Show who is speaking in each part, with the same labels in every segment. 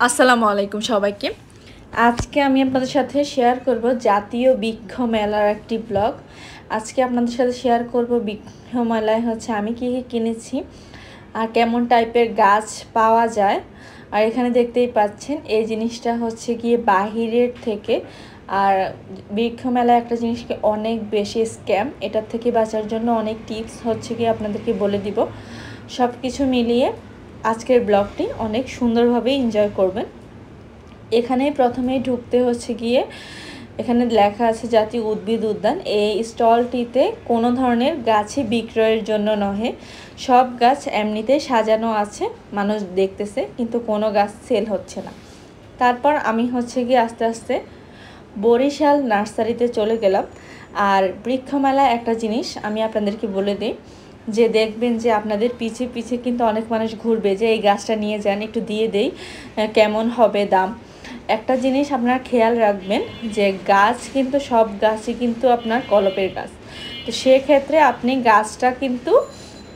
Speaker 1: আসসালামু আলাইকুম সবাইকে। আজকে আমি আপনাদের সাথে শেয়ার করব জাতীয় বৃক্ষ মেলার একটি ব্লগ আজকে আপনাদের সাথে শেয়ার করব বৃক্ষ মেলায় হচ্ছে আমি কী কী কিনেছি আর কেমন টাইপের গাছ পাওয়া যায়। আর এখানে দেখতেই পাচ্ছেন, এই জিনিসটা হচ্ছে গিয়ে বাহিরের থেকে। আর বৃক্ষ মেলায় একটা জিনিসকে অনেক বেশি স্ক্যাম এটার থেকে বাঁচার জন্য অনেক টিপস হচ্ছে গিয়ে আপনাদেরকে বলে দিব। সব কিছু মিলিয়ে আজকের ব্লগটি অনেক সুন্দরভাবে এনজয় করবেন। এখানে প্রথমেই ঢুকতে হচ্ছে গিয়ে, এখানে লেখা আছে জাতীয় উদ্ভিদ উদ্যান। এই স্টলটিতে কোনো ধরনের গাছই বিক্রয়ের জন্য নহে। সব গাছ এমনিতেই সাজানো আছে, মানুষ দেখতেছে, কিন্তু কোনো গাছ সেল হচ্ছে না। তারপর আমি হচ্ছে গিয়ে আস্তে আস্তে বরিশাল নার্সারিতে চলে গেলাম। আর বৃক্ষমেলা একটা জিনিস আমি আপনাদেরকে বলে দিই যে দেখবেন যে আপনাদের পিছে পিছে কিন্তু অনেক মানুষ ঘুরবে যে এই গাছটা নিয়ে যান, একটু দিয়ে দেই কেমন হবে দাম। একটা জিনিস আপনার খেয়াল রাখবেন যে গাছ কিন্তু সব গাছই কিন্তু আপনার কলপের গাছ। তো সেক্ষেত্রে আপনি গাছটা কিন্তু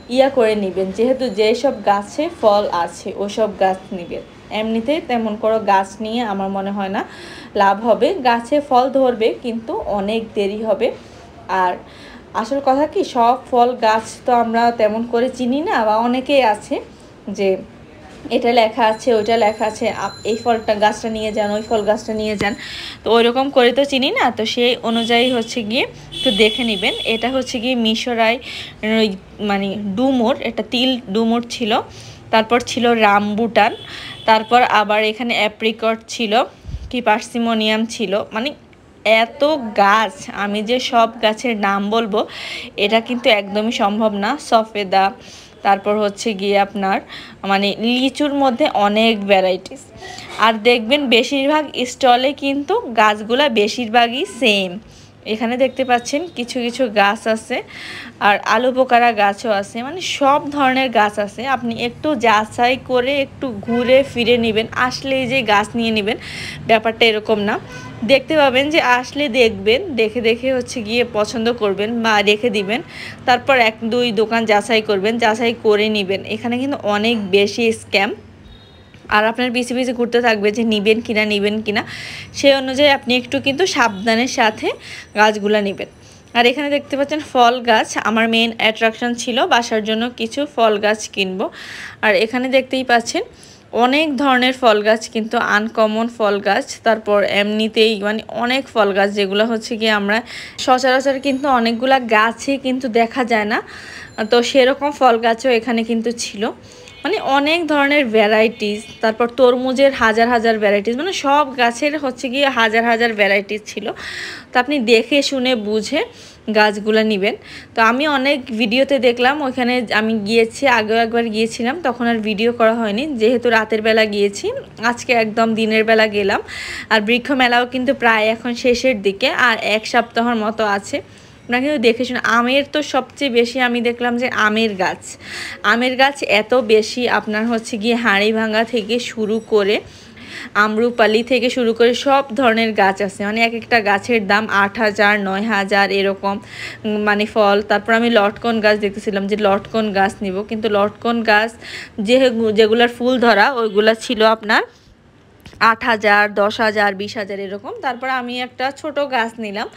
Speaker 1: ইয়া করে নেবেন, যেহেতু যেসব গাছে ফল আছে, ওসব গাছ নেবেন। এমনিতে তেমন কোনো গাছ নিয়ে আমার মনে হয় না লাভ হবে। গাছে ফল ধরবে কিন্তু অনেক দেরি হবে। আর আসল কথা কি, সব ফল গাছ তো আমরা তেমন করে চিনি না, বা অনেকেই আছে যে এটা লেখা আছে, ওইটা লেখা আছে এই ফলটা গাছটা নিয়ে যান, ওই ফল গাছটা নিয়ে যান। তো ওই রকম করে তো চিনি না, তো সেই অনুযায়ী হচ্ছে গিয়ে একটু দেখে নেবেন। এটা হচ্ছে গিয়ে মিশরাই মানে ডুমোর এটা তিল ডুমোর ছিল, তারপর ছিল রামবুটান, তারপর আবার এখানে অ্যাপ্রিকট ছিল, কি পার্সিমোনিয়াম ছিল মানে এত গাছ, আমি যে সব গাছের নাম বলব, এটা কিন্তু একদমই সম্ভব না। সফেদা, তারপর হচ্ছে গিয়ে আপনার মানে লিচুর মধ্যে অনেক ভ্যারাইটিস আর দেখবেন, বেশিরভাগ স্টলে কিন্তু গাছগুলা বেশিরভাগই সেম এখানে দেখতে পাচ্ছেন কিছু কিছু গাছ আছে আর আলু পোকারা গাছও আছে। মানে সব ধরনের গাছ আছে। আপনি একটু যাচাই করে একটু ঘুরে ফিরে নেবেন, আসলেই যে গাছ নিয়ে নেবেন, ব্যাপারটা এরকম না। দেখতে পাবেন যে আসলে দেখবেন, দেখে দেখে হচ্ছে গিয়ে পছন্দ করবেন বা রেখে দিবেন। তারপর এক, দুই দোকান যাচাই করবেন, যাচাই করে নেবেন। এখানে কিন্তু অনেক বেশি স্ক্যাম। আর আপনার পিছিয়ে পিছিয়ে ঘুরতে থাকবে যে নিবেন কিনা নিবেন কিনা সেই অনুযায়ী আপনি একটু কিন্তু সাবধানের সাথে গাছগুলা নেবেন। আর এখানে দেখতে পাচ্ছেন ফল গাছ, আমার মেন অ্যাট্রাকশন ছিল বাসার জন্য কিছু ফল গাছ কিনবো। আর এখানে দেখতেই পাচ্ছেন অনেক ধরনের ফল গাছ কিন্তু আনকমন ফল গাছ। তারপর এমনিতেই মানে অনেক ফল গাছ যেগুলো হচ্ছে কি আমরা সচরাচর কিন্তু অনেকগুলা গাছই কিন্তু দেখা যায় না। তো সেরকম ফল গাছও এখানে কিন্তু ছিল। মানে অনেক ধরনের ভ্যারাইটিস তারপর তরমুজের হাজার হাজার ভ্যারাইটিস মানে সব গাছের হচ্ছে গিয়ে হাজার হাজার ভ্যারাইটিস ছিল। তো আপনি দেখে শুনে বুঝে গাছগুলো নেবেন। তো আমি অনেক ভিডিওতে দেখলাম, ওইখানে আমি গিয়েছি, আগেও একবার গিয়েছিলাম, তখন আর ভিডিও করা হয়নি। যেহেতু রাতের বেলা গিয়েছি, আজকে একদম দিনের বেলা গেলাম। আর বৃক্ষ মেলাও কিন্তু প্রায় এখন শেষের দিকে, আর এক সপ্তাহর মতো আছে। আপনারা কিন্তু দেখে শুনে, আমের তো সবচেয়ে বেশি আমি দেখলাম যে আমের গাছ। আমের গাছ এত বেশি আপনার হচ্ছে গিয়ে হাঁড়ি ভাঙা থেকে শুরু করে আমরুপালি থেকে শুরু করে সব ধরনের গাছ আছে। মানে এক একটা গাছের দাম আট হাজার, নয় হাজার এরকম মানে ফল। তারপর আমি লটকন গাছ দেখতেছিলাম যে লটকন গাছ নিব। কিন্তু লটকন গাছ যে যেগুলার ফুল ধরা, ওইগুলা ছিল আপনার আট হাজার, দশ হাজার, বিশ হাজার এরকম। তারপর আমি একটা ছোট গাছ নিলাম।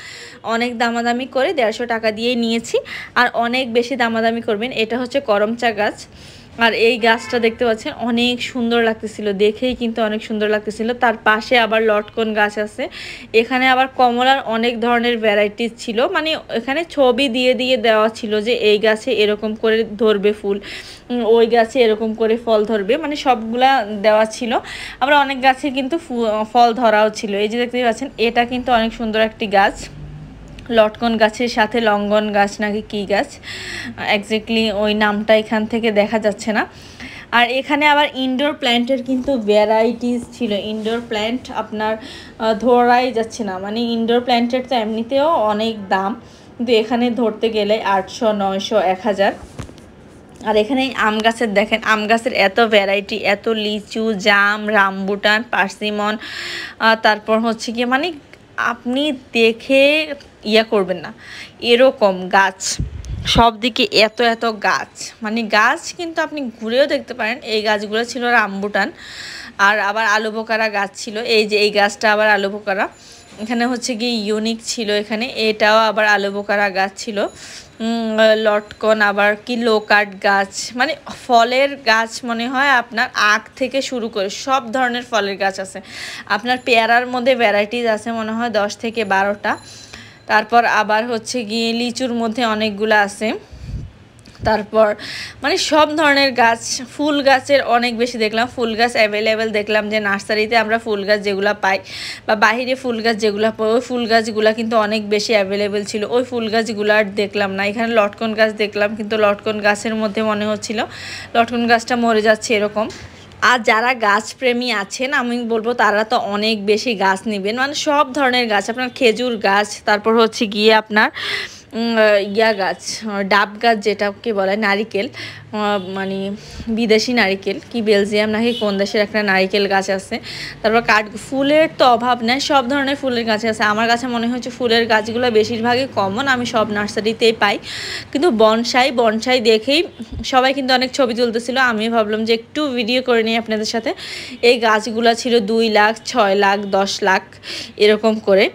Speaker 1: অনেক দামাদামি করে দেড়শো টাকা দিয়ে নিয়েছি। আর অনেক বেশি দামাদামি করবেন, এটা হচ্ছে করমচা গাছ। আর এই গাছটা দেখতে পাচ্ছেন, অনেক সুন্দর লাগতেছিল। দেখেই কিন্তু অনেক সুন্দর লাগতেছিল। তার পাশে আবার লটকন গাছ আছে। এখানে আবার কমলার অনেক ধরনের ভ্যারাইটিস ছিল। মানে এখানে ছবি দিয়ে দিয়ে দেওয়া ছিল যে এই গাছে এরকম করে ধরবে ফুল ওই গাছে এরকম করে ফল ধরবে। মানে সবগুলা দেওয়া ছিল। আবার অনেক গাছে কিন্তু ফল ধরাও ছিল। এই যে দেখতে পাচ্ছেন, এটা কিন্তু অনেক সুন্দর একটি গাছ। লটকন গাছের সাথে লঙ্গন গাছ নাকি কী গাছ? একজ্যাক্টলি ওই নামটা এখান থেকে দেখা যাচ্ছে না। আর এখানে আবার ইনডোর প্ল্যান্টের কিন্তু ভ্যারাইটিস ছিল। ইনডোর প্ল্যান্ট আপনার ধরাই যাচ্ছে না। মানে ইনডোর প্ল্যান্টের তো এমনিতেও অনেক দাম। কিন্তু এখানে ধরতে গেলে আটশো, নয়শো, এক হাজার। আর এখানে আম গাছের দেখেন, আম গাছের এত ভ্যারাইটি এত লিচু, জাম, রামবুটান, পার্সিমন তারপর হচ্ছে কি মানে আপনি দেখে ইয়া করবেন না। এরকম গাছ সব দিকে এত এত গাছ। মানে গাছ কিন্তু আপনি ঘুরেও দেখতে পারেন, এই গাছগুলো ছিল রামবুটান, আর আবার আলু গাছ ছিল, এই যে এই গাছটা আবার আলু এখানে হচ্ছে কি ইউনিক ছিল এখানে। এটাও আবার আলু বোকারা গাছ ছিল। লটকন, আবার কি লোকাট গাছ মানে ফলের গাছ মনে হয় আপনার আখ থেকে শুরু করে সব ধরনের ফলের গাছ আছে। আপনার পেয়ারার মধ্যে ভ্যারাইটিস আছে মনে হয় দশ থেকে বারোটা। তারপর আবার হচ্ছে গিয়ে লিচুর মধ্যে অনেকগুলো আছে। তারপর মানে সব ধরনের গাছ, ফুল গাছের অনেক বেশি দেখলাম। ফুল গাছ অ্যাভেলেবেল দেখলাম যে নার্সারিতে আমরা ফুল গাছ যেগুলো পাই বা বাহিরে ফুল গাছ যেগুলো পাই, ওই ফুল গাছগুলো কিন্তু অনেক বেশি অ্যাভেলেবেল ছিল। ওই ফুল গাছগুলো আর দেখলাম না। এখানে লটকন গাছ দেখলাম, কিন্তু লটকন গাছের মধ্যে মনে হচ্ছিল লটকন গাছটা মরে যাচ্ছে এরকম। আর যারা গাছপ্রেমী আছেন, আমি বলব তারা তো অনেক বেশি গাছ নেবেন। মানে সব ধরনের গাছ, আপনার খেজুর গাছ, তারপর হচ্ছে গিয়ে আপনার ইয়া গাছ ডাব গাছ যেটাকে বলে, নারিকেল মানে বিদেশি নারিকেল, কি বেলজিয়াম নাকি কোন দেশের একটা নারিকেল গাছ আছে। তারপর কাঠ, ফুলের তো অভাব নেই, সব ধরনের ফুলের গাছ আছে। আমার কাছে মনে হচ্ছে ফুলের গাছগুলো বেশিরভাগই কমন আমি সব নার্সারিতেই পাই। কিন্তু বনসাই বনসাই দেখেই সবাই কিন্তু অনেক ছবি তুলতেছিল। আমি ভাবলাম যে একটু ভিডিও করে নিই আপনাদের সাথে। এই গাছগুলো ছিল দুই লাখ, ছয় লাখ, দশ লাখ, এরকম করে।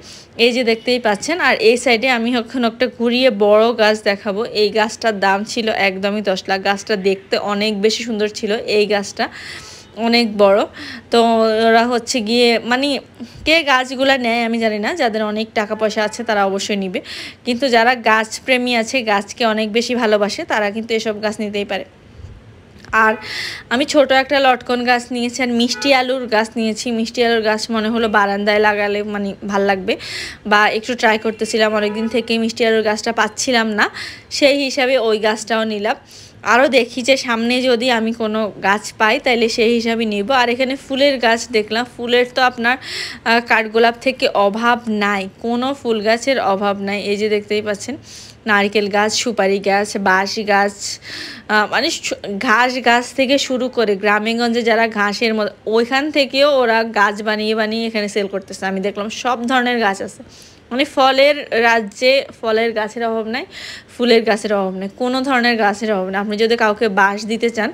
Speaker 1: এই যে দেখতেই পাচ্ছেন, আর এই সাইডে আমি এখন একটা ঘুরিয়ে বড় গাছ দেখাবো। এই গাছটার দাম ছিল একদমই দশ লাখ। গাছটা দেখতে অনেক বেশি সুন্দর ছিল, এই গাছটা অনেক বড়। তো ওরা হচ্ছে গিয়ে মানে কে গাছগুলো নেয় আমি জানি না, যাদের অনেক টাকা পয়সা আছে তারা অবশ্যই নিবে। কিন্তু যারা গাছ প্রেমী আছে, গাছকে অনেক বেশি ভালোবাসে, তারা কিন্তু এসব গাছ নিতেই পারে। আর আমি ছোট একটা লটকন গাছ নিয়েছি আর মিষ্টি আলুর গাছ নিয়েছি। মিষ্টি আলুর গাছ মনে হলো বারান্দায় লাগালে মানে ভালো লাগবে। বা একটু ট্রাই করতেছিলাম, অনেকদিন থেকে মিষ্টি আলুর গাছটা পাচ্ছিলাম না। সেই হিসাবে ওই গাছটাও নিলাম। আরও দেখি যে সামনে যদি আমি কোনো গাছ পাই, তাইলে সেই হিসাবে নিব। আর এখানে ফুলের গাছ দেখলাম, ফুলের তো আপনার কাঠগোলাপ থেকে অভাব নাই। কোনো ফুল গাছের অভাব নাই। এই যে দেখতেই পাচ্ছেন নারকেল গাছ, সুপারি গাছ, বাঁশ গাছ মানে ঘাস গাছ থেকে শুরু করে গ্রামেগঞ্জে যারা ঘাসের মতো ওইখান থেকেও ওরা গাছ বানিয়ে বানিয়ে এখানে সেল করতেছে। আমি দেখলাম সব ধরনের গাছ আছে। মানে ফলের রাজ্যে ফলের গাছের অভাব নাই, ফুলের গাছের অভাব নেই, কোনো ধরনের গাছের অভাব নেই। আপনি যদি কাউকে বাঁশ দিতে চান,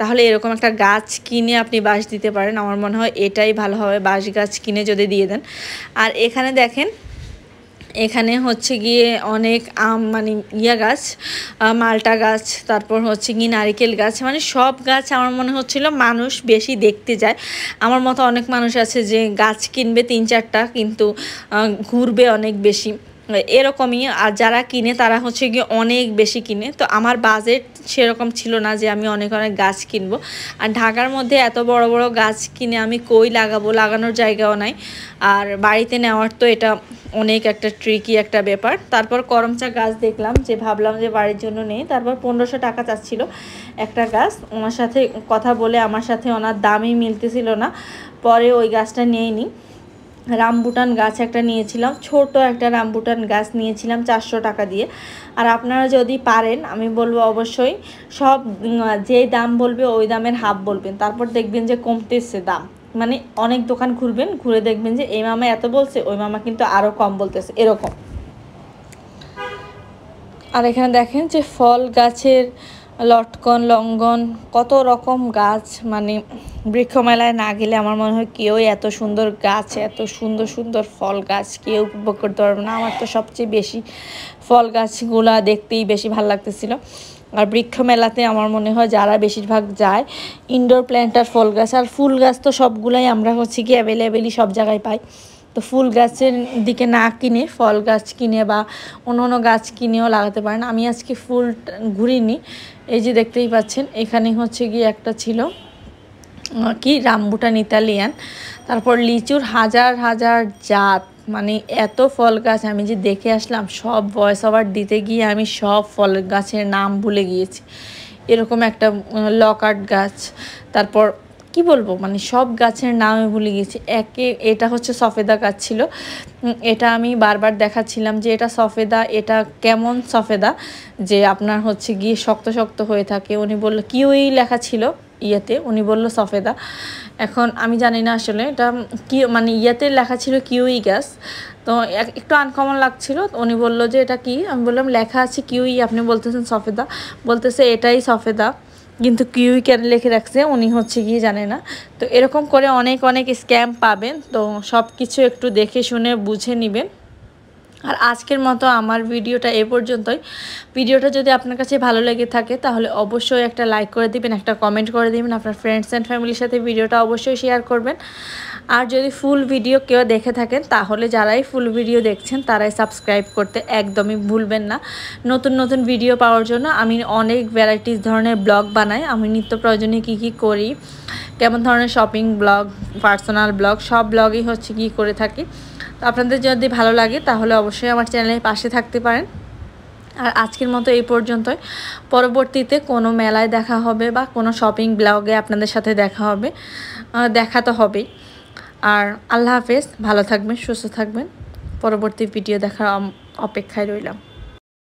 Speaker 1: তাহলে এরকম একটা গাছ কিনে আপনি বাঁশ দিতে পারেন। আমার মনে হয় এটাই ভালো হবে, বাঁশ গাছ কিনে যদি দিয়ে দেন। আর এখানে দেখেন এখানে হচ্ছে গিয়ে অনেক আম মানে ইয়া গাছ মালটা গাছ, তারপর হচ্ছে গিয়ে নারিকেল গাছ মানে সব গাছ আমার মনে হচ্ছিল মানুষ বেশি দেখতে যায়। আমার মতো অনেক মানুষ আছে যে গাছ কিনবে তিন চারটা, কিন্তু ঘুরবে অনেক বেশি। এরকমই, আর যারা কিনে তারা হচ্ছে গিয়ে অনেক বেশি কিনে। তো আমার বাজেট সেরকম ছিল না যে আমি অনেক অনেক গাছ কিনবো। আর ঢাকার মধ্যে এত বড় বড় গাছ কিনে আমি কই লাগাবো, লাগানোর জায়গাও নাই। আর বাড়িতে নেওয়ার তো এটা অনেক একটা ট্রিকি একটা ব্যাপার। তারপর করমচা গাছ দেখলাম, যে ভাবলাম যে বাড়ির জন্য নেই। তারপর পনেরোশো টাকা চাচ্ছিল একটা গাছ। ওনার সাথে কথা বলে আমার সাথে ওনার দামই মিলতেছিল না। পরে ওই গাছটা নিয়ে নিই রামবুটান গাছ একটা নিয়েছিলাম, ছোট একটা রামবুটান গাছ নিয়েছিলাম চারশো টাকা দিয়ে। আর আপনারা যদি পারেন, আমি বলব অবশ্যই সব যে দাম বলবে ওই দামের হাফ বলবেন। তারপর দেখবেন যে কমতেছে দাম। মানে অনেক দোকান ঘুরবেন, ঘুরে দেখবেন যে এই মামা এত বলছে, ওই মামা কিন্তু আরও কম বলতেছে, এরকম। আর এখানে দেখেন যে ফল গাছের লটকন, লঙ্গন, কত রকম গাছ মানে বৃক্ষমেলায় না গেলে আমার মনে হয় কেউ এত সুন্দর গাছ, এত সুন্দর সুন্দর ফল গাছ কেউ উপভোগ করতে পারবে না। আমার তো সবচেয়ে বেশি ফল গাছগুলা দেখতেই বেশি ভালো লাগতেছিল। আর বৃক্ষ মেলাতে আমার মনে হয় যারা বেশিরভাগ যায় ইনডোর প্ল্যান্টার ফল গাছ আর ফুল গাছ তো সবগুলাই আমরা হচ্ছে কি অ্যাভেলেবেলই সব জায়গায় পাই। তো ফুল গাছের দিকে না কিনে, ফল গাছ কিনে বা অন্য অন্য গাছ কিনেও লাগাতে পারেন। আমি আজকে ফুল ঘুরিনি, এই যে দেখতেই পাচ্ছেন, এখানে হচ্ছে গিয়ে একটা ছিল কি রামবুটান ইতালিয়ান, তারপর লিচুর হাজার হাজার জাত মানে এত ফল গাছ আমি যে দেখে আসলাম, সব ভয়েস ওভার দিতে গিয়ে আমি সব ফল গাছের নাম ভুলে গিয়েছি। এরকম একটা লকাট গাছ, তারপর কি বলব? মানে সব গাছের নামে ভুলে গেছি। একে, এটা হচ্ছে সফেদা গাছ ছিল। এটা আমি বারবার দেখাচ্ছিলাম যে এটা সফেদা, এটা কেমন সফেদা? যে আপনার হচ্ছে গিয়ে শক্ত শক্ত হয়ে থাকে। উনি বলল, কিউই লেখা ছিল ইয়েতে। উনি বলল, সফেদা। এখন আমি জানি না আসলে এটা কি মানে ইয়েতে লেখা ছিল কিউই গ্যাস তো একটু আনকমন লাগছিল। উনি বলল যে এটা কি? আমি বললাম, লেখা আছে কিউই। আপনি বলতেছেন সফেদা। বলতেছে, এটাই সফেদা। কিন্তু কিউই কেন লিখে রাখছে, উনি হচ্ছে গিয়ে জানে না। তো এরকম করে অনেক অনেক স্ক্যাম পাবেন। তো সব কিছু একটু দেখে শুনে বুঝে নেবেন। আর আজকের মতো আমার ভিডিওটা এ পর্যন্তই। ভিডিওটা যদি আপনার কাছে ভালো লেগে থাকে, তাহলে অবশ্যই একটা লাইক করে দিবেন, একটা কমেন্ট করে দিবেন, আপনার ফ্রেন্ডস অ্যান্ড ফ্যামিলির সাথে ভিডিওটা অবশ্যই শেয়ার করবেন। আর যদি ফুল ভিডিও কেউ দেখে থাকেন, তাহলে যারাই ফুল ভিডিও দেখছেন, তারাই সাবস্ক্রাইব করতে একদমই ভুলবেন না। নতুন নতুন ভিডিও পাওয়ার জন্য আমি অনেক ভ্যারাইটিস ধরনের ব্লগ বানাই। আমি নিত্য প্রয়োজনে কী কী করি, কেমন ধরনের শপিং ব্লগ পার্সোনাল ব্লগ সব ব্লগই হচ্ছে কি করে থাকি। তো আপনাদের যদি ভালো লাগে, তাহলে অবশ্যই আমার চ্যানেলের পাশে থাকতে পারেন। আর আজকের মতো এই পর্যন্তই। পরবর্তীতে কোনো মেলায় দেখা হবে বা কোনো শপিং ব্লগে আপনাদের সাথে দেখা হবে দেখা তো হবেই। আর আল্লাহ হাফেজ, ভালো থাকবেন, সুস্থ থাকবেন। পরবর্তী ভিডিও দেখার অপেক্ষায় রইলাম।